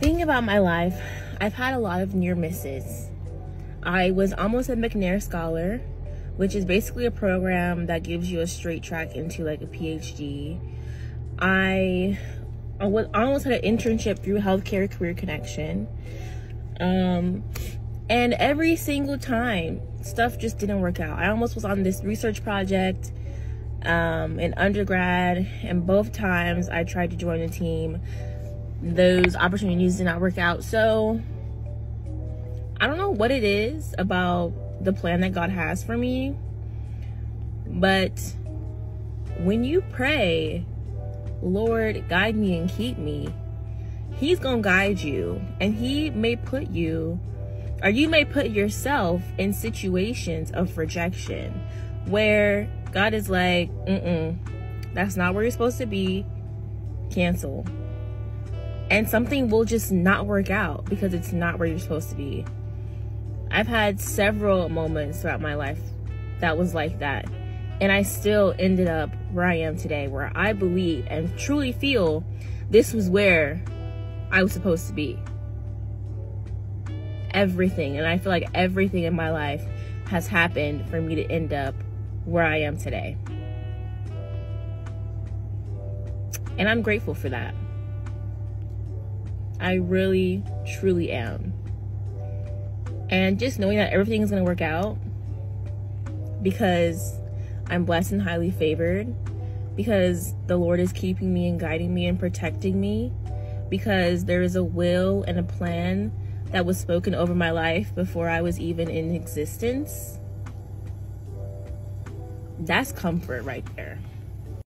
Thinking about my life, I've had a lot of near misses. I was almost a McNair Scholar, which is basically a program that gives you a straight track into like a PhD. I was almost had an internship through Healthcare Career Connection. Um, and every single time, stuff just didn't work out. I almost was on this research project um, in undergrad, and both times I tried to join the team, those opportunities did not work out. So I don't know what it is about the plan that God has for me, but when you pray, Lord, guide me and keep me, He's gonna guide you, and He may put you, or you may put yourself in situations of rejection where God is like, mm that's not where you're supposed to be, cancel. And something will just not work out because it's not where you're supposed to be. I've had several moments throughout my life that was like that. And I still ended up where I am today, where I believe and truly feel this was where I was supposed to be. Everything. And I feel like everything in my life has happened for me to end up where I am today. And I'm grateful for that. I really, truly am. And just knowing that everything is going to work out because I'm blessed and highly favored, because the Lord is keeping me and guiding me and protecting me, because there is a will and a plan that was spoken over my life before I was even in existence. That's comfort right there.